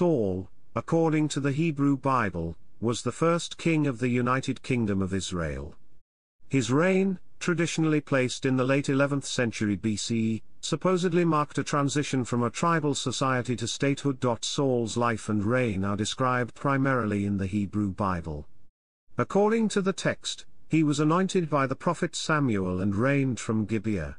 Saul, according to the Hebrew Bible, was the first king of the United Kingdom of Israel. His reign, traditionally placed in the late 11th century BCE, supposedly marked a transition from a tribal society to statehood. Saul's life and reign are described primarily in the Hebrew Bible. According to the text, he was anointed by the prophet Samuel and reigned from Gibeah.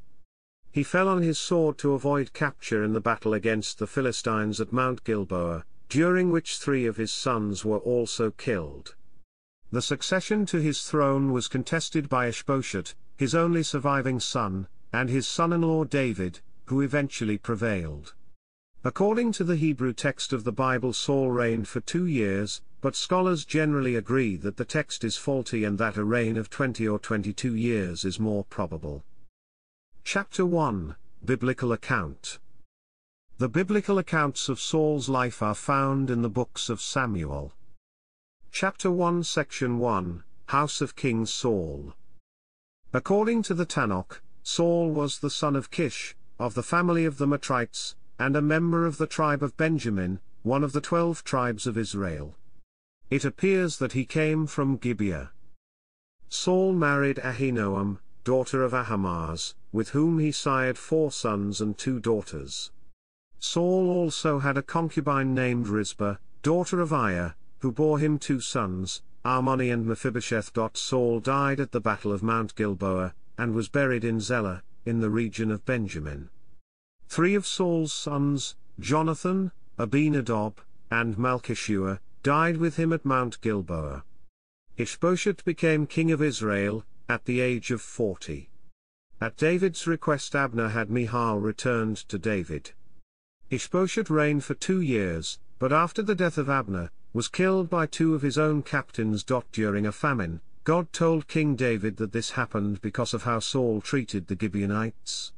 He fell on his sword to avoid capture in the battle against the Philistines at Mount Gilboa, during which three of his sons were also killed. The succession to his throne was contested by Ishbosheth, his only surviving son, and his son-in-law David, who eventually prevailed. According to the Hebrew text of the Bible Saul reigned for two years, but scholars generally agree that the text is faulty and that a reign of 20 or 22 years is more probable. Chapter 1 Biblical Account The biblical accounts of Saul's life are found in the books of Samuel. Chapter 1 Section 1 House of King Saul According to the Tanakh, Saul was the son of Kish, of the family of the Matrites, and a member of the tribe of Benjamin, one of the twelve tribes of Israel. It appears that he came from Gibeah. Saul married Ahinoam, daughter of Ahimaaz, with whom he sired four sons and two daughters. Saul also had a concubine named Rizpah, daughter of Aiah, who bore him two sons, Armoni and Mephibosheth. Saul died at the battle of Mount Gilboa, and was buried in Zelah, in the region of Benjamin. Three of Saul's sons, Jonathan, Abinadab, and Malchishua, died with him at Mount Gilboa. Ishbosheth became king of Israel, at the age of forty. At David's request Abner had Michal returned to David. Ishbosheth reigned for two years, but after the death of Abner, was killed by two of his own captains. During a famine, God told King David that this happened because of how Saul treated the Gibeonites.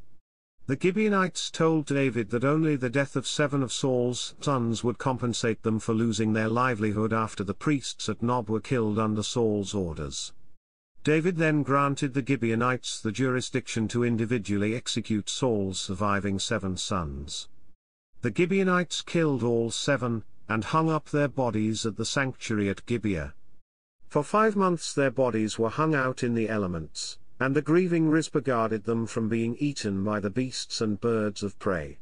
The Gibeonites told David that only the death of seven of Saul's sons would compensate them for losing their livelihood after the priests at Nob were killed under Saul's orders. David then granted the Gibeonites the jurisdiction to individually execute Saul's surviving seven sons. The Gibeonites killed all seven, and hung up their bodies at the sanctuary at Gibeah. For five months their bodies were hung out in the elements and the grieving Rizpah guarded them from being eaten by the beasts and birds of prey.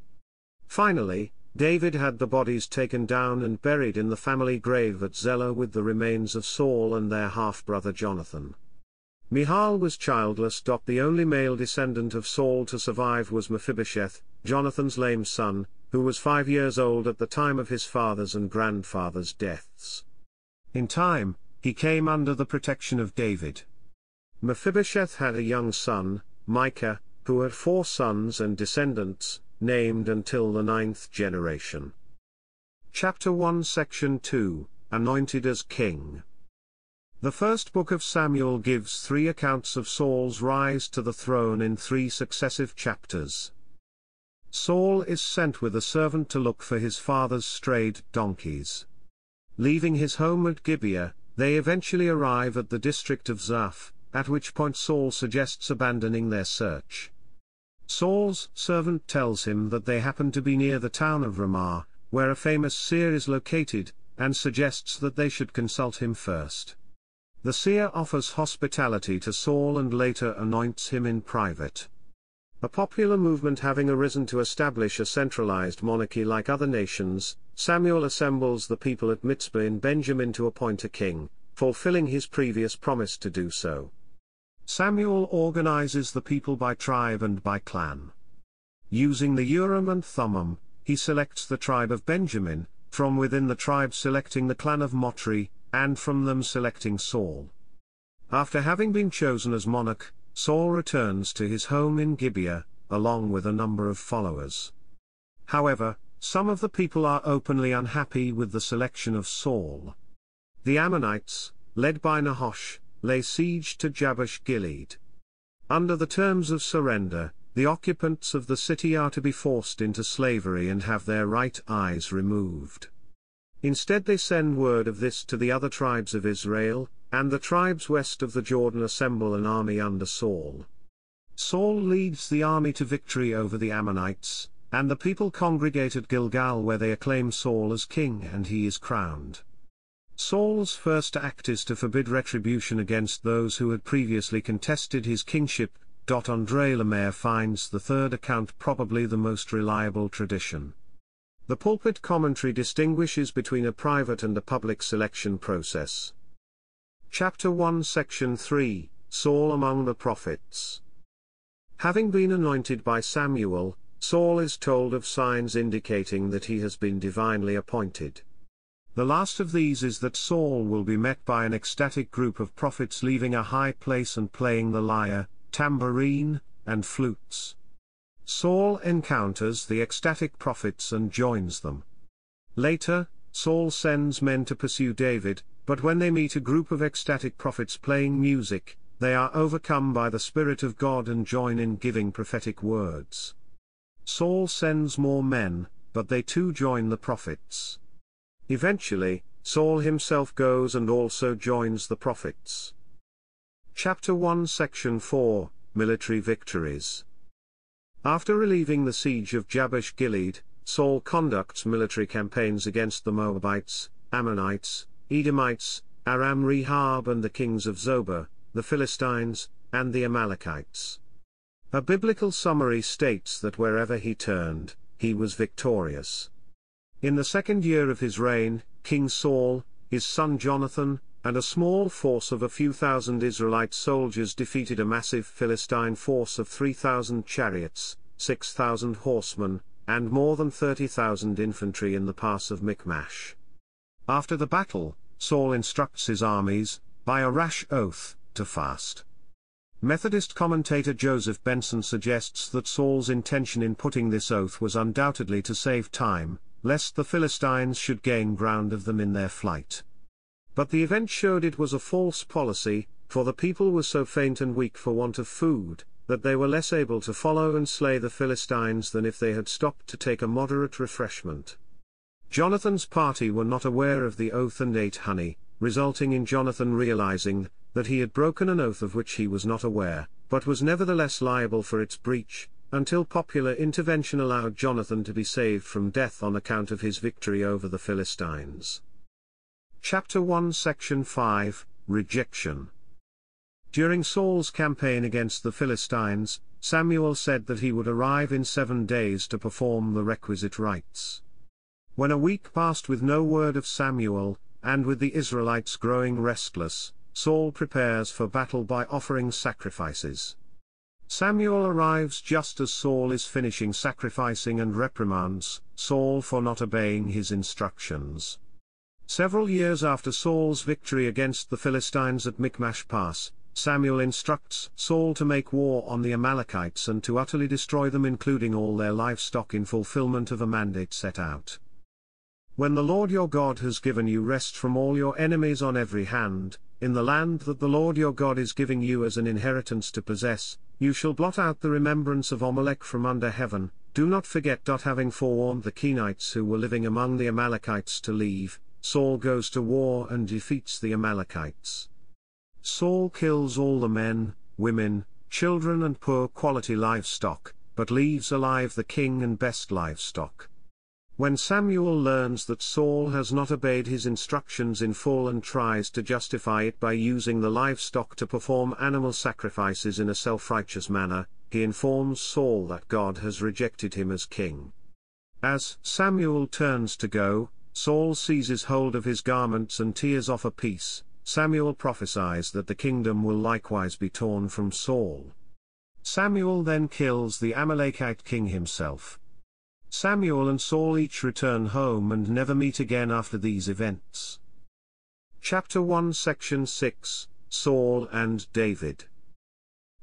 Finally, David had the bodies taken down and buried in the family grave at Zelah with the remains of Saul and their half-brother Jonathan. Michal was childless. The only male descendant of Saul to survive was Mephibosheth, Jonathan's lame son, who was five years old at the time of his father's and grandfather's deaths. In time, he came under the protection of David. Mephibosheth had a young son, Micah, who had four sons and descendants, named until the ninth generation. Chapter 1 Section 2 Anointed as King The first book of Samuel gives three accounts of Saul's rise to the throne in three successive chapters. Saul is sent with a servant to look for his father's strayed donkeys. Leaving his home at Gibeah, they eventually arrive at the district of Zuph, at which point Saul suggests abandoning their search. Saul's servant tells him that they happen to be near the town of Ramah, where a famous seer is located, and suggests that they should consult him first. The seer offers hospitality to Saul and later anoints him in private. A popular movement having arisen to establish a centralized monarchy like other nations, Samuel assembles the people at Mizpah in Benjamin to appoint a king, fulfilling his previous promise to do so. Samuel organizes the people by tribe and by clan. Using the Urim and Thummim, he selects the tribe of Benjamin, from within the tribe selecting the clan of Matri, and from them selecting Saul. After having been chosen as monarch, Saul returns to his home in Gibeah, along with a number of followers. However, some of the people are openly unhappy with the selection of Saul. The Ammonites, led by Nahash, lay siege to Jabesh Gilead. Under the terms of surrender, the occupants of the city are to be forced into slavery and have their right eyes removed. Instead they send word of this to the other tribes of Israel, and the tribes west of the Jordan assemble an army under Saul. Saul leads the army to victory over the Ammonites, And the people congregate at Gilgal where they acclaim Saul as king and he is crowned. Saul's first act is to forbid retribution against those who had previously contested his kingship. André Lemaire finds the third account probably the most reliable tradition. The pulpit commentary distinguishes between a private and a public selection process. Chapter 1 Section 3 Saul among the prophets. Having been anointed by Samuel, Saul is told of signs indicating that he has been divinely appointed. The last of these is that Saul will be met by an ecstatic group of prophets leaving a high place and playing the lyre, tambourine, and flutes. Saul encounters the ecstatic prophets and joins them. Later, Saul sends men to pursue David, but when they meet a group of ecstatic prophets playing music, they are overcome by the Spirit of God and join in giving prophetic words. Saul sends more men, but they too join the prophets. Eventually, Saul himself goes and also joins the prophets. Chapter 1 Section 4 Military Victories After relieving the siege of Jabesh Gilead, Saul conducts military campaigns against the Moabites, Ammonites, Edomites, Aram Rehob and the kings of Zobah, the Philistines, and the Amalekites. A biblical summary states that wherever he turned, he was victorious. In the second year of his reign, King Saul, his son Jonathan, and a small force of a few thousand Israelite soldiers defeated a massive Philistine force of 3,000 chariots, 6,000 horsemen, and more than 30,000 infantry in the pass of Michmash. After the battle, Saul instructs his armies, by a rash oath, to fast. Methodist commentator Joseph Benson suggests that Saul's intention in putting this oath was undoubtedly to save time, lest the Philistines should gain ground of them in their flight. But the event showed it was a false policy, for the people were so faint and weak for want of food, that they were less able to follow and slay the Philistines than if they had stopped to take a moderate refreshment. Jonathan's party were not aware of the oath and ate honey, resulting in Jonathan realizing that he had broken an oath of which he was not aware, but was nevertheless liable for its breach, until popular intervention allowed Jonathan to be saved from death on account of his victory over the Philistines. Chapter 1 Section 5 Rejection During Saul's campaign against the Philistines, Samuel said that he would arrive in seven days to perform the requisite rites. When a week passed with no word of Samuel, and with the Israelites growing restless, Saul prepares for battle by offering sacrifices. Samuel arrives just as Saul is finishing sacrificing and reprimands Saul for not obeying his instructions. Several years after Saul's victory against the Philistines at Michmash Pass, Samuel instructs Saul to make war on the Amalekites and to utterly destroy them including all their livestock in fulfillment of a mandate set out. When the Lord your God has given you rest from all your enemies on every hand, in the land that the Lord your God is giving you as an inheritance to possess, you shall blot out the remembrance of Amalek from under heaven, do not forget. Having forewarned the Kenites who were living among the Amalekites to leave, Saul goes to war and defeats the Amalekites. Saul kills all the men, women, children and poor quality livestock, but leaves alive the king and best livestock. When Samuel learns that Saul has not obeyed his instructions in full and tries to justify it by using the livestock to perform animal sacrifices in a self-righteous manner, he informs Saul that God has rejected him as king. As Samuel turns to go, Saul seizes hold of his garments and tears off a piece. Samuel prophesies that the kingdom will likewise be torn from Saul. Samuel then kills the Amalekite king himself. Samuel and Saul each return home and never meet again after these events. Chapter 1 Section 6 Saul and David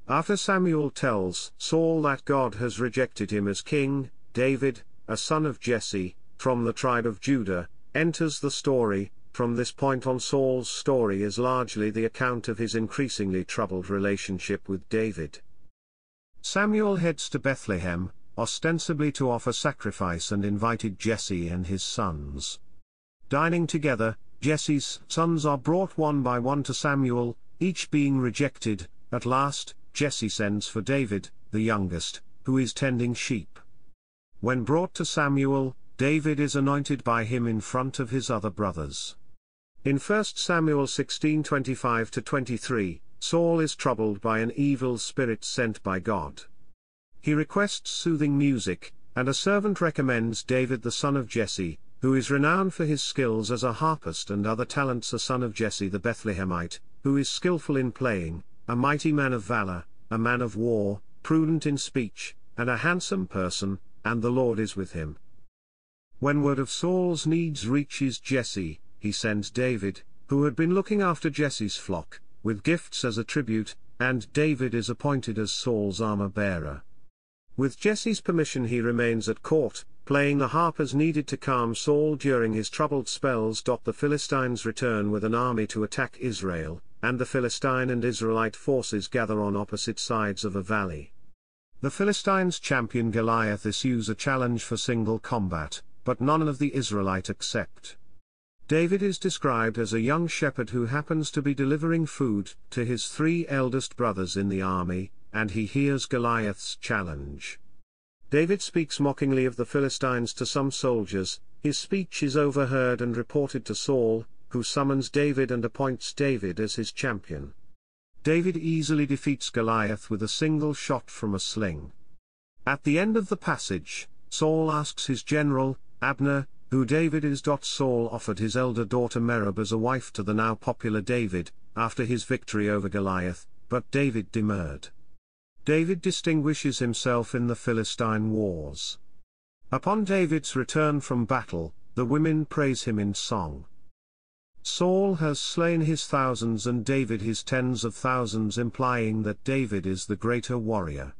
After Samuel tells Saul that God has rejected him as king, David, a son of Jesse, from the tribe of Judah, enters the story. From this point on Saul's story is largely the account of his increasingly troubled relationship with David. Samuel heads to Bethlehem, ostensibly to offer sacrifice and invited Jesse and his sons. Dining together, Jesse's sons are brought one by one to Samuel, each being rejected, at last, Jesse sends for David, the youngest, who is tending sheep. When brought to Samuel, David is anointed by him in front of his other brothers. In 1 Samuel 16:25 23, Saul is troubled by an evil spirit sent by God. He requests soothing music, and a servant recommends David the son of Jesse, who is renowned for his skills as a harpist and other talents a son of Jesse the Bethlehemite, who is skillful in playing, a mighty man of valor, a man of war, prudent in speech, and a handsome person, and the Lord is with him. When word of Saul's needs reaches Jesse, he sends David, who had been looking after Jesse's flock, with gifts as a tribute, and David is appointed as Saul's armor-bearer. With Jesse's permission he remains at court, playing the harp as needed to calm Saul during his troubled spells. The Philistines return with an army to attack Israel, and the Philistine and Israelite forces gather on opposite sides of a valley. The Philistines' champion Goliath issues a challenge for single combat, but none of the Israelite accept. David is described as a young shepherd who happens to be delivering food to his three eldest brothers in the army, and he hears Goliath's challenge. David speaks mockingly of the Philistines to some soldiers, his speech is overheard and reported to Saul, who summons David and appoints David as his champion. David easily defeats Goliath with a single shot from a sling. At the end of the passage, Saul asks his general, Abner, who David is. Saul offered his elder daughter Merab as a wife to the now popular David, after his victory over Goliath, but David demurred. David distinguishes himself in the Philistine wars. Upon David's return from battle, the women praise him in song. Saul has slain his thousands and David his tens of thousands implying that David is the greater warrior.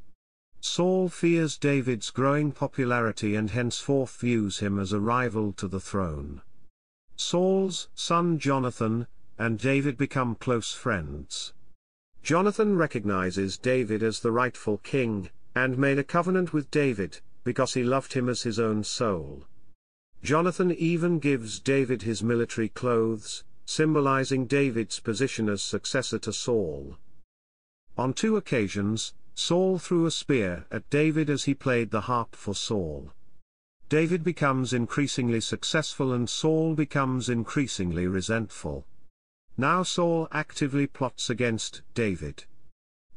Saul fears David's growing popularity and henceforth views him as a rival to the throne. Saul's son Jonathan and David become close friends. Jonathan recognizes David as the rightful king, and made a covenant with David, because he loved him as his own soul. Jonathan even gives David his military clothes, symbolizing David's position as successor to Saul. On two occasions, Saul threw a spear at David as he played the harp for Saul. David becomes increasingly successful and Saul becomes increasingly resentful. Now Saul actively plots against David.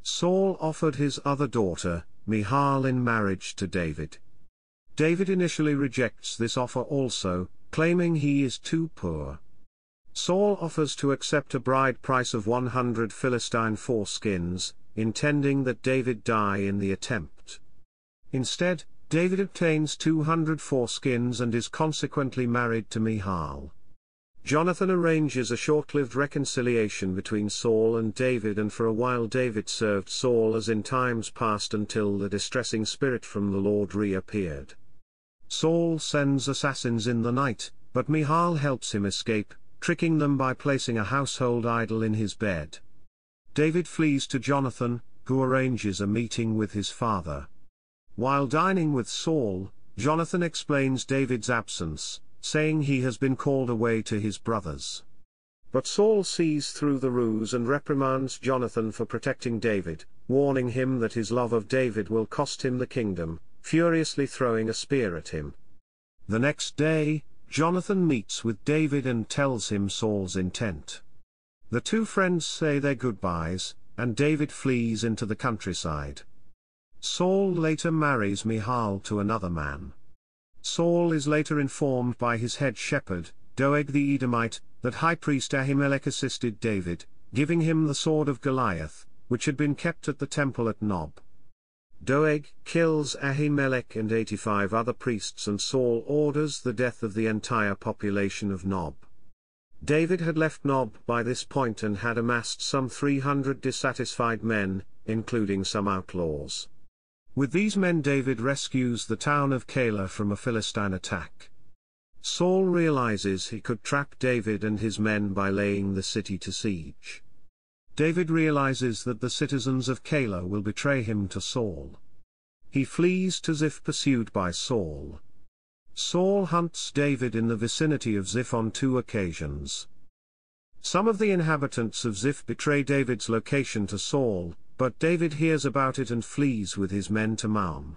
Saul offered his other daughter, Michal in marriage to David. David initially rejects this offer also, claiming he is too poor. Saul offers to accept a bride price of 100 Philistine foreskins, intending that David die in the attempt. Instead, David obtains 200 foreskins and is consequently married to Michal. Jonathan arranges a short-lived reconciliation between Saul and David and for a while David served Saul as in times past until the distressing spirit from the Lord reappeared. Saul sends assassins in the night, but Michal helps him escape, tricking them by placing a household idol in his bed. David flees to Jonathan, who arranges a meeting with his father. While dining with Saul, Jonathan explains David's absence, saying he has been called away to his brothers. But Saul sees through the ruse and reprimands Jonathan for protecting David, warning him that his love of David will cost him the kingdom, furiously throwing a spear at him. The next day, Jonathan meets with David and tells him Saul's intent. The two friends say their goodbyes, and David flees into the countryside. Saul later marries Michal to another man. Saul is later informed by his head shepherd, Doeg the Edomite, that high priest Ahimelech assisted David, giving him the sword of Goliath, which had been kept at the temple at Nob. Doeg kills Ahimelech and 85 other priests and Saul orders the death of the entire population of Nob. David had left Nob by this point and had amassed some 300 dissatisfied men, including some outlaws. With these men David rescues the town of Keilah from a Philistine attack. Saul realizes he could trap David and his men by laying the city to siege. David realizes that the citizens of Keilah will betray him to Saul. He flees to Ziph pursued by Saul. Saul hunts David in the vicinity of Ziph on two occasions. Some of the inhabitants of Ziph betray David's location to Saul, but David hears about it and flees with his men to Maon.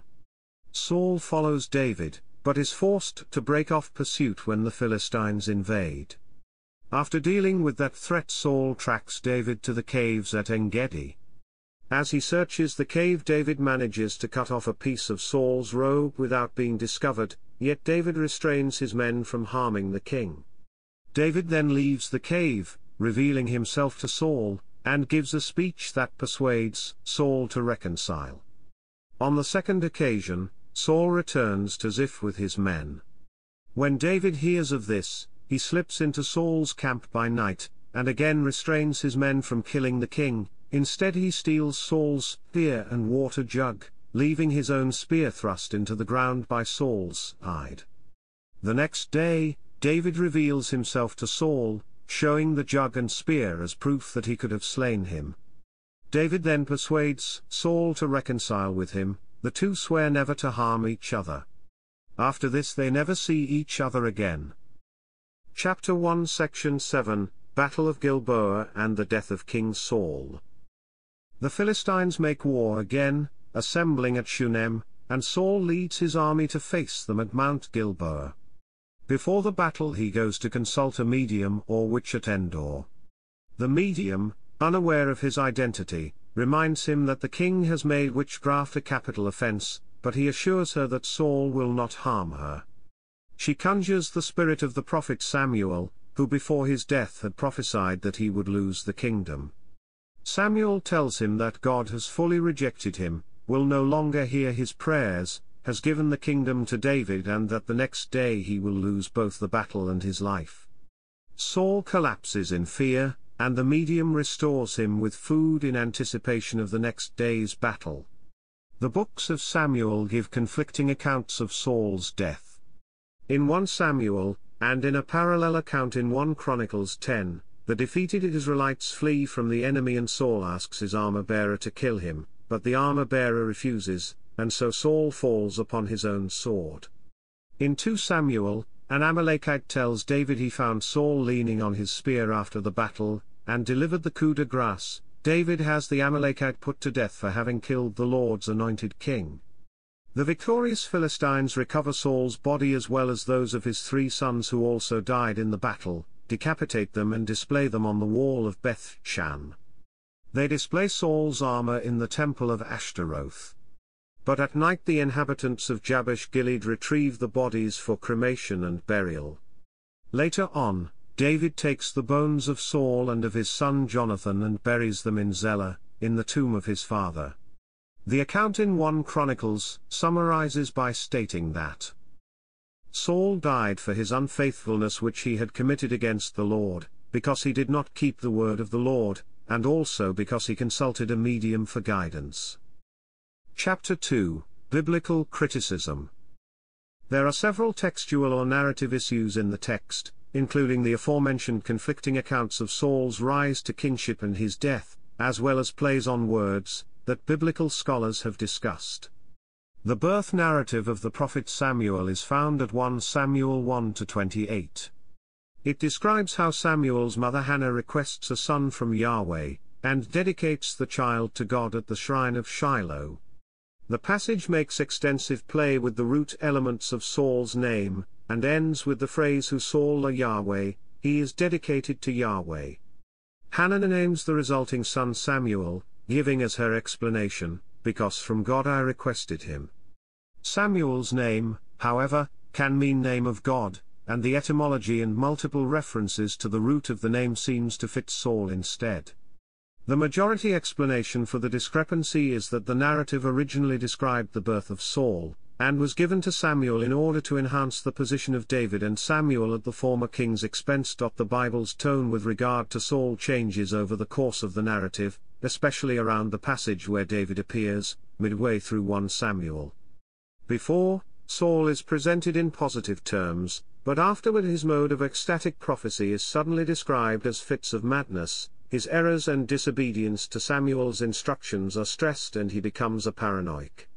Saul follows David, but is forced to break off pursuit when the Philistines invade. After dealing with that threat Saul tracks David to the caves at Engedi. As he searches the cave David manages to cut off a piece of Saul's robe without being discovered, yet David restrains his men from harming the king. David then leaves the cave, revealing himself to Saul, and gives a speech that persuades Saul to reconcile. On the second occasion, Saul returns to Ziph with his men. When David hears of this, he slips into Saul's camp by night, and again restrains his men from killing the king, instead he steals Saul's spear and water jug, leaving his own spear thrust into the ground by Saul's side. The next day, David reveals himself to Saul, showing the jug and spear as proof that he could have slain him. David then persuades Saul to reconcile with him, the two swear never to harm each other. After this they never see each other again. Chapter 1 Section 7 Battle of Gilboa and the Death of King Saul. The Philistines make war again, assembling at Shunem, and Saul leads his army to face them at Mount Gilboa. Before the battle he goes to consult a medium or witch at Endor. The medium, unaware of his identity, reminds him that the king has made witchcraft a capital offense, but he assures her that Saul will not harm her. She conjures the spirit of the prophet Samuel, who before his death had prophesied that he would lose the kingdom. Samuel tells him that God has fully rejected him, will no longer hear his prayers, has given the kingdom to David and that the next day he will lose both the battle and his life. Saul collapses in fear, and the medium restores him with food in anticipation of the next day's battle. The books of Samuel give conflicting accounts of Saul's death. In 1 Samuel, and in a parallel account in 1 Chronicles 10, the defeated Israelites flee from the enemy and Saul asks his armor-bearer to kill him, but the armor-bearer refuses, and so Saul falls upon his own sword. In 2 Samuel, an Amalekite tells David he found Saul leaning on his spear after the battle, and delivered the coup de grace. David has the Amalekite put to death for having killed the Lord's anointed king. The victorious Philistines recover Saul's body as well as those of his three sons who also died in the battle, decapitate them and display them on the wall of Beth Shan. They display Saul's armor in the temple of Ashtaroth. But at night the inhabitants of Jabesh Gilead retrieve the bodies for cremation and burial. Later on, David takes the bones of Saul and of his son Jonathan and buries them in Zelah, in the tomb of his father. The account in 1 Chronicles summarizes by stating that Saul died for his unfaithfulness which he had committed against the Lord, because he did not keep the word of the Lord, and also because he consulted a medium for guidance. Chapter 2 Biblical Criticism There are several textual or narrative issues in the text, including the aforementioned conflicting accounts of Saul's rise to kingship and his death, as well as plays on words, that biblical scholars have discussed. The birth narrative of the prophet Samuel is found at 1 Samuel 1 28. It describes how Samuel's mother Hannah requests a son from Yahweh, and dedicates the child to God at the shrine of Shiloh. The passage makes extensive play with the root elements of Saul's name, and ends with the phrase Who Saul a Yahweh, he is dedicated to Yahweh. Hannah names the resulting son Samuel, giving as her explanation, because from God I requested him. Samuel's name, however, can mean name of God, and the etymology and multiple references to the root of the name seems to fit Saul instead. The majority explanation for the discrepancy is that the narrative originally described the birth of Saul, and was given to Samuel in order to enhance the position of David and Samuel at the former king's expense. The Bible's tone with regard to Saul changes over the course of the narrative, especially around the passage where David appears, midway through 1 Samuel. Before, Saul is presented in positive terms, but afterward his mode of ecstatic prophecy is suddenly described as fits of madness, his errors and disobedience to Samuel's instructions are stressed and he becomes a paranoic.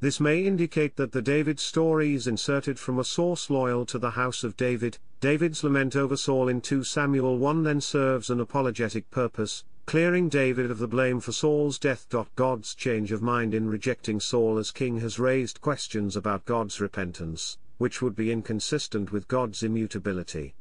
This may indicate that the David story is inserted from a source loyal to the house of David. David's lament over Saul in 2 Samuel 1 then serves an apologetic purpose, clearing David of the blame for Saul's death. God's change of mind in rejecting Saul as king has raised questions about God's repentance, which would be inconsistent with God's immutability.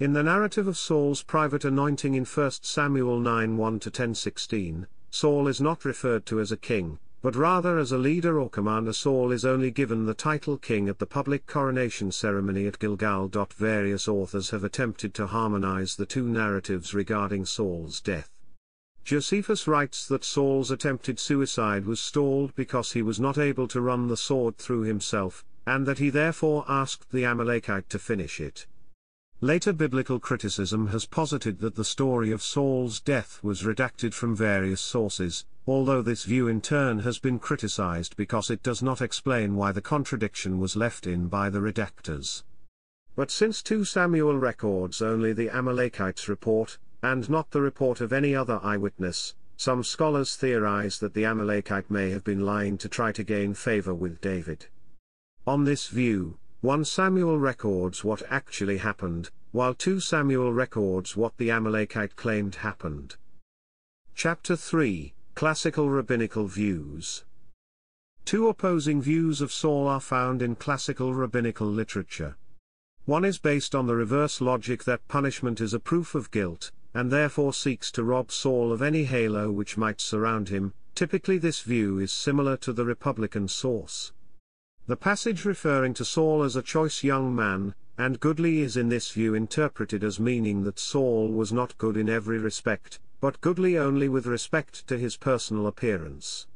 In the narrative of Saul's private anointing in 1 Samuel 9 1 10 16, Saul is not referred to as a king, but rather as a leader or commander. Saul is only given the title king at the public coronation ceremony at Gilgal. Various authors have attempted to harmonize the two narratives regarding Saul's death. Josephus writes that Saul's attempted suicide was stalled because he was not able to run the sword through himself, and that he therefore asked the Amalekite to finish it. Later biblical criticism has posited that the story of Saul's death was redacted from various sources, although this view in turn has been criticized because it does not explain why the contradiction was left in by the redactors. But since 2 Samuel records only the Amalekites' report, and not the report of any other eyewitness, some scholars theorize that the Amalekite may have been lying to try to gain favor with David. On this view, 1 Samuel records what actually happened, while 2 Samuel records what the Amalekite claimed happened. Chapter 3 Classical Rabbinical Views Two opposing views of Saul are found in classical rabbinical literature. One is based on the reverse logic that punishment is a proof of guilt, and therefore seeks to rob Saul of any halo which might surround him. Typically, this view is similar to the Republican source. The passage referring to Saul as a choice young man, and goodly is in this view interpreted as meaning that Saul was not good in every respect, but goodly only with respect to his personal appearance.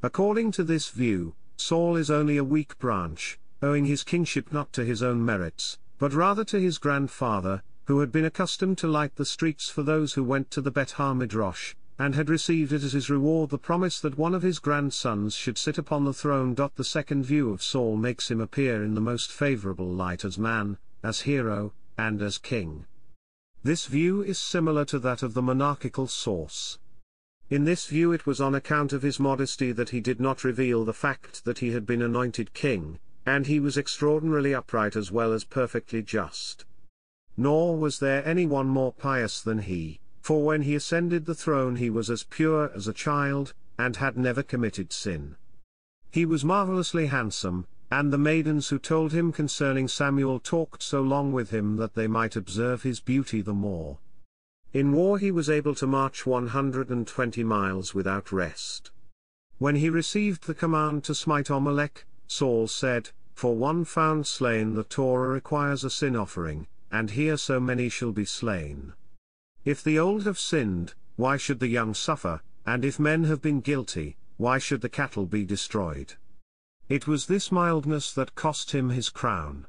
According to this view, Saul is only a weak branch, owing his kingship not to his own merits, but rather to his grandfather, who had been accustomed to light the streets for those who went to the Bet HaMidrash, and had received it as his reward the promise that one of his grandsons should sit upon the throne. The second view of Saul makes him appear in the most favorable light as man, as hero, and as king. This view is similar to that of the monarchical source. In this view it was on account of his modesty that he did not reveal the fact that he had been anointed king, and he was extraordinarily upright as well as perfectly just. Nor was there any one more pious than he, for when he ascended the throne he was as pure as a child, and had never committed sin. He was marvelously handsome, and the maidens who told him concerning Samuel talked so long with him that they might observe his beauty the more. In war he was able to march 120 miles without rest. When he received the command to smite Amalek, Saul said, For one found slain the Torah requires a sin offering, and here so many shall be slain. If the old have sinned, why should the young suffer, and if men have been guilty, why should the cattle be destroyed? It was this mildness that cost him his crown.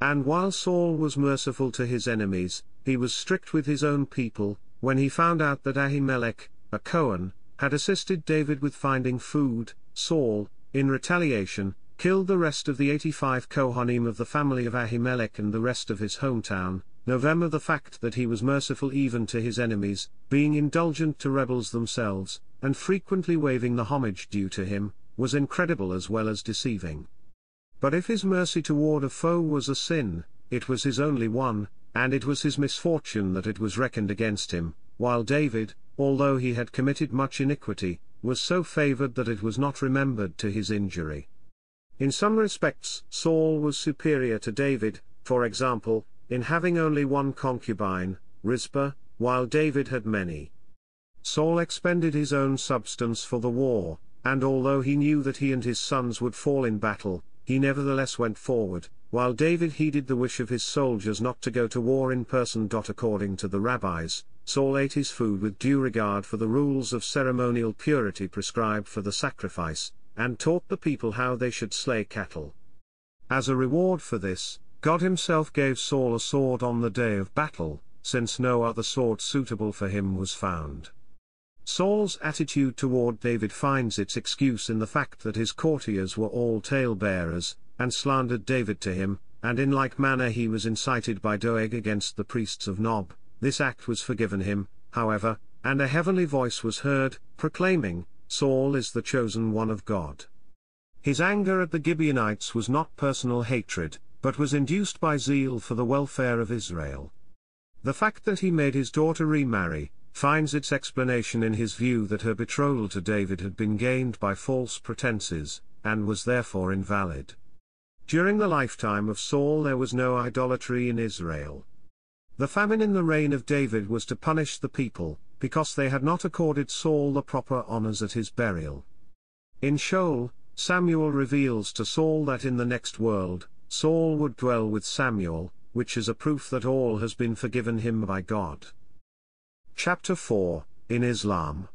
And while Saul was merciful to his enemies, he was strict with his own people, when he found out that Ahimelech, a Cohen, had assisted David with finding food, Saul, in retaliation, killed the rest of the 85 Kohanim of the family of Ahimelech and the rest of his hometown, November the fact that he was merciful even to his enemies, being indulgent to rebels themselves, and frequently waiving the homage due to him, was incredible as well as deceiving. But if his mercy toward a foe was a sin, it was his only one, and it was his misfortune that it was reckoned against him, while David, although he had committed much iniquity, was so favored that it was not remembered to his injury. In some respects, Saul was superior to David, for example, in having only one concubine, Rizpah, while David had many. Saul expended his own substance for the war, and although he knew that he and his sons would fall in battle, he nevertheless went forward, while David heeded the wish of his soldiers not to go to war in person. According to the rabbis, Saul ate his food with due regard for the rules of ceremonial purity prescribed for the sacrifice, and taught the people how they should slay cattle. As a reward for this, God himself gave Saul a sword on the day of battle, since no other sword suitable for him was found. Saul's attitude toward David finds its excuse in the fact that his courtiers were all tale-bearers, and slandered David to him, and in like manner he was incited by Doeg against the priests of Nob. This act was forgiven him, however, and a heavenly voice was heard, proclaiming, Saul is the chosen one of God. His anger at the Gibeonites was not personal hatred, but was induced by zeal for the welfare of Israel. The fact that he made his daughter remarry, finds its explanation in his view that her betrothal to David had been gained by false pretenses, and was therefore invalid. During the lifetime of Saul there was no idolatry in Israel. The famine in the reign of David was to punish the people, because they had not accorded Saul the proper honors at his burial. In Sheol, Samuel reveals to Saul that in the next world, Saul would dwell with Samuel, which is a proof that all has been forgiven him by God. Chapter 4 In Islam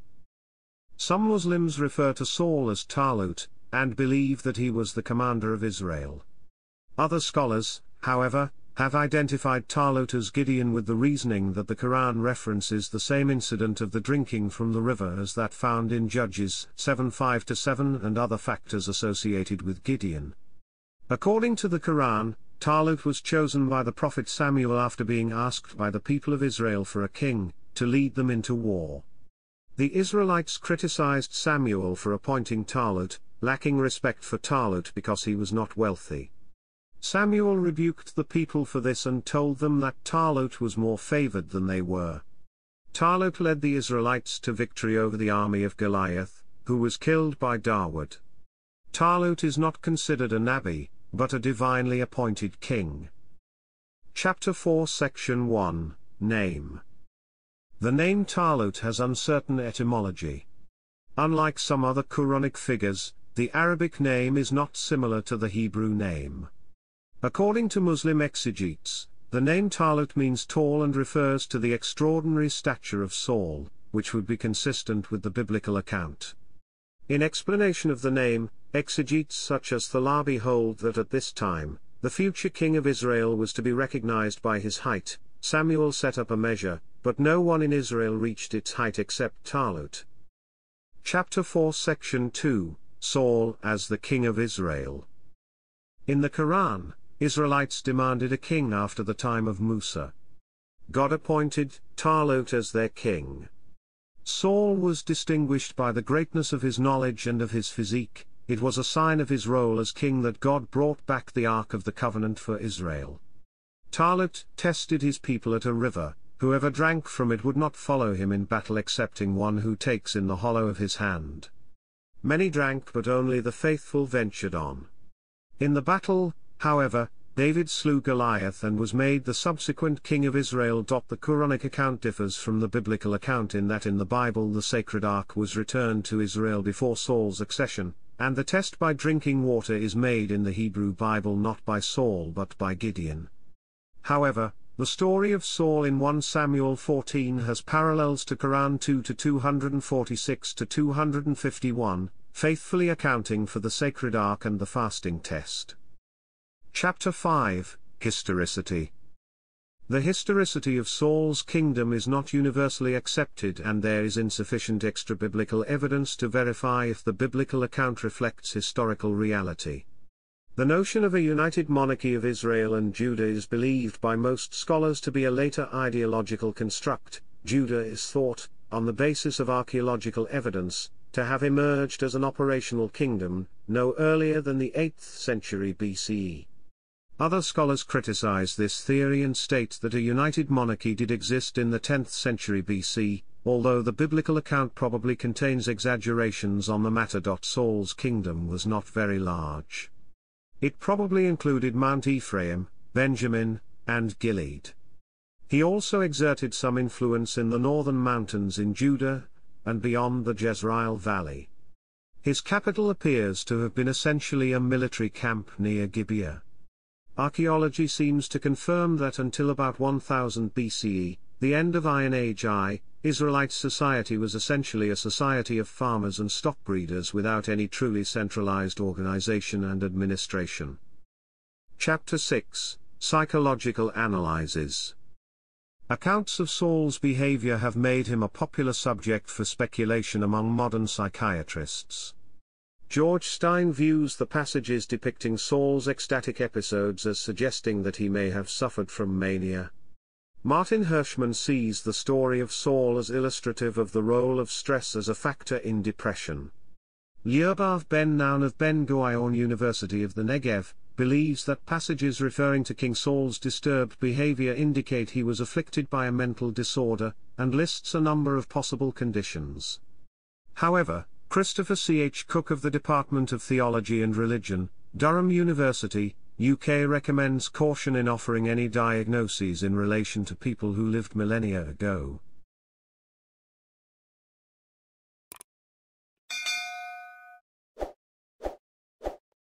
Some Muslims refer to Saul as Talut, and believe that he was the commander of Israel. Other scholars, however, have identified Talut as Gideon with the reasoning that the Quran references the same incident of the drinking from the river as that found in Judges 7-5-7 and other factors associated with Gideon. According to the Quran, Talut was chosen by the prophet Samuel after being asked by the people of Israel for a king, to lead them into war. The Israelites criticized Samuel for appointing Talut, lacking respect for Talut because he was not wealthy. Samuel rebuked the people for this and told them that Talut was more favored than they were. Talut led the Israelites to victory over the army of Goliath, who was killed by Dawood. Talut is not considered a Nabi, but a divinely appointed king. Chapter 4 Section 1 Name The name Talut has uncertain etymology. Unlike some other Quranic figures, the Arabic name is not similar to the Hebrew name. According to Muslim exegetes, the name Talut means tall and refers to the extraordinary stature of Saul, which would be consistent with the biblical account. In explanation of the name, exegetes such as Thalabi hold that at this time, the future king of Israel was to be recognized by his height. Samuel set up a measure, but no one in Israel reached its height except Talut. Chapter 4 Section 2 Saul as the King of Israel. In the Quran, Israelites demanded a king after the time of Musa. God appointed Talut as their king. Saul was distinguished by the greatness of his knowledge and of his physique, it was a sign of his role as king that God brought back the Ark of the Covenant for Israel. Talut tested his people at a river, whoever drank from it would not follow him in battle excepting one who takes in the hollow of his hand. Many drank but only the faithful ventured on. In the battle, however, David slew Goliath and was made the subsequent king of Israel. The Quranic account differs from the biblical account in that in the Bible the sacred ark was returned to Israel before Saul's accession, and the test by drinking water is made in the Hebrew Bible not by Saul but by Gideon. However, the story of Saul in 1 Samuel 14 has parallels to Quran 2 to 246 to 251, faithfully accounting for the sacred ark and the fasting test. Chapter 5 Historicity The historicity of Saul's kingdom is not universally accepted and there is insufficient extra-biblical evidence to verify if the biblical account reflects historical reality. The notion of a united monarchy of Israel and Judah is believed by most scholars to be a later ideological construct. Judah is thought, on the basis of archaeological evidence, to have emerged as an operational kingdom, no earlier than the 8th century BCE. Other scholars criticize this theory and state that a united monarchy did exist in the 10th century BC, although the biblical account probably contains exaggerations on the matter. Saul's kingdom was not very large. It probably included Mount Ephraim, Benjamin, and Gilead. He also exerted some influence in the northern mountains in Judah, and beyond the Jezreel Valley. His capital appears to have been essentially a military camp near Gibeah. Archaeology seems to confirm that until about 1000 BCE, the end of Iron Age I, Israelite society was essentially a society of farmers and stockbreeders without any truly centralized organization and administration. Chapter 6 Psychological Analyses Accounts of Saul's behavior have made him a popular subject for speculation among modern psychiatrists. George Stein views the passages depicting Saul's ecstatic episodes as suggesting that he may have suffered from mania. Martin Hirschman sees the story of Saul as illustrative of the role of stress as a factor in depression. Lyubov Ben Noun of Ben Gurion University of the Negev, believes that passages referring to King Saul's disturbed behavior indicate he was afflicted by a mental disorder, and lists a number of possible conditions. However, Christopher C. H. Cook of the Department of Theology and Religion, Durham University, UK recommends caution in offering any diagnoses in relation to people who lived millennia ago.